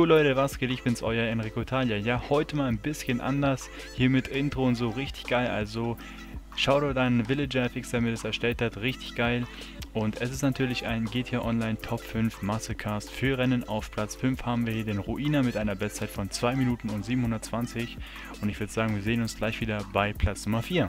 Jo Leute, was geht? Ich bin's, euer Enrico Italia. Ja, heute mal ein bisschen anders. Hier mit Intro und so richtig geil. Also Shoutout an Villager FX, der mir das erstellt hat. Richtig geil. Und es ist natürlich ein GTA Online Top 5 Massecast für Rennen. Auf Platz 5 haben wir hier den Ruiner mit einer Bestzeit von 2 Minuten und 720. Und ich würde sagen, wir sehen uns gleich wieder bei Platz Nummer 4.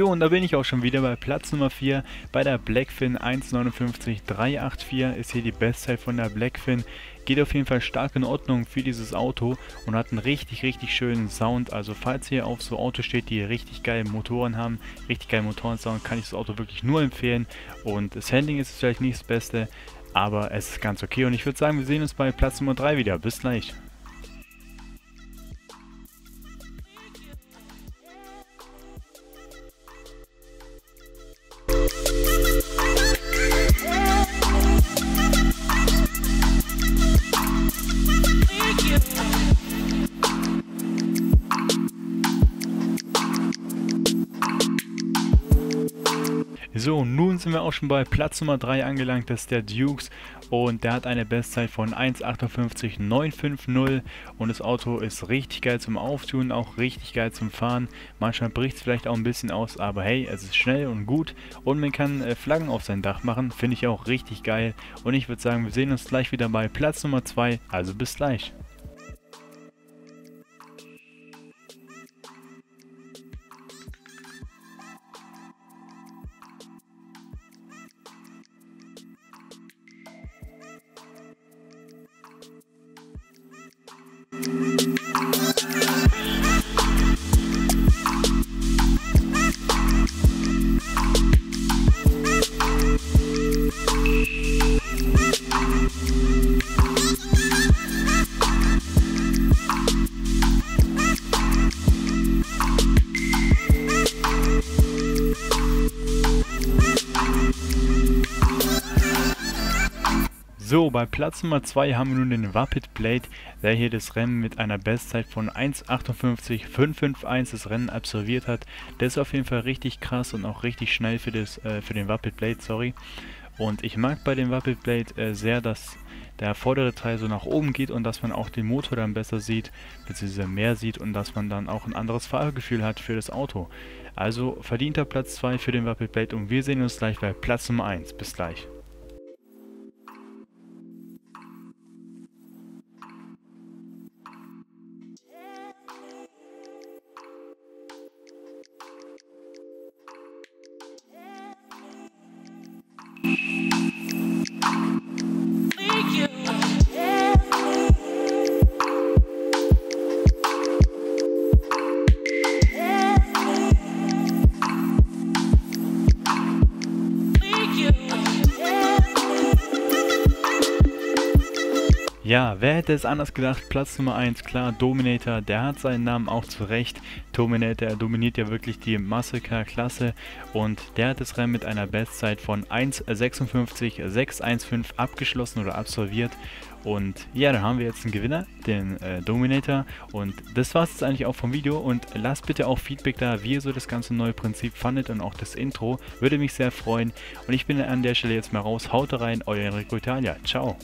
Jo, und da bin ich auch schon wieder bei Platz Nummer 4 bei der Blackfin 1.59.384 ist hier die Bestzeit von der Blackfin. Geht auf jeden Fall stark in Ordnung für dieses Auto und hat einen richtig, richtig schönen Sound. Also falls ihr auf so Autos steht, die richtig geile Motoren haben, richtig geilen Motorensound, kann ich das Auto wirklich nur empfehlen. Und das Handling ist vielleicht nicht das Beste, aber es ist ganz okay. Und ich würde sagen, wir sehen uns bei Platz Nummer 3 wieder. Bis gleich. So, nun sind wir auch schon bei Platz Nummer 3 angelangt, das ist der Dukes. Und der hat eine Bestzeit von 1.58.950 und das Auto ist richtig geil zum Auftun, auch richtig geil zum Fahren. Manchmal bricht es vielleicht auch ein bisschen aus, aber hey, es ist schnell und gut. Und man kann äh, Flaggen auf sein Dach machen, finde ich auch richtig geil. Und ich würde sagen, wir sehen uns gleich wieder bei Platz Nummer 2, also bis gleich. So, bei Platz Nummer 2 haben wir nun den Rapid Blade, der hier das Rennen mit einer Bestzeit von 1.58.551 das Rennen absolviert hat. Der ist auf jeden Fall richtig krass und auch richtig schnell für, das, äh, für den Rapid Blade, sorry. Und ich mag bei dem Rapid Blade äh, sehr, dass der vordere Teil so nach oben geht und dass man auch den Motor dann besser sieht, beziehungsweise mehr sieht und dass man dann auch ein anderes Fahrgefühl hat für das Auto. Also verdienter Platz 2 für den Rapid Blade und wir sehen uns gleich bei Platz Nummer 1. Bis gleich. Ja, wer hätte es anders gedacht? Platz Nummer 1, klar, Dominator, der hat seinen Namen auch zurecht. Dominator, er dominiert ja wirklich die Massacre-Klasse und der hat das Rennen mit einer Bestzeit von 1,56,615 abgeschlossen oder absolviert. Und ja, dann haben wir jetzt einen Gewinner, den äh, Dominator. Und das war es jetzt eigentlich auch vom Video. Und lasst bitte auch Feedback da, wie ihr so das ganze neue Prinzip fandet und auch das Intro. Würde mich sehr freuen. Und ich bin an der Stelle jetzt mal raus. Haut rein, euer Enrico Italia. Ciao.